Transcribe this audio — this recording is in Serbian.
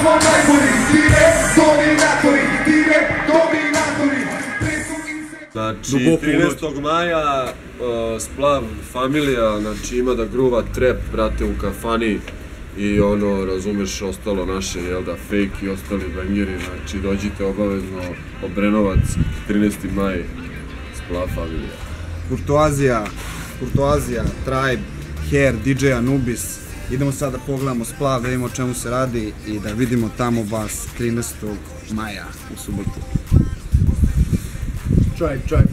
smo najbolji, direkt, dominatori, direkt, dominatori. Znači, Duboko 13. maja uh, splav familija, znači ima da gruva trep, brate, u kafani i ono, razumeš, ostalo naše, jel da, fake i ostali bangeri, znači dođite obavezno Obrenovac, 13. maj, splav familija. Kurtoazija, Kurtoazija, Tribe, Hair, DJ Anubis. Idemo sad da pogledamo splav, da vidimo o čemu se radi i da vidimo tamo vas 13. maja u subotu. Tribe, tribe,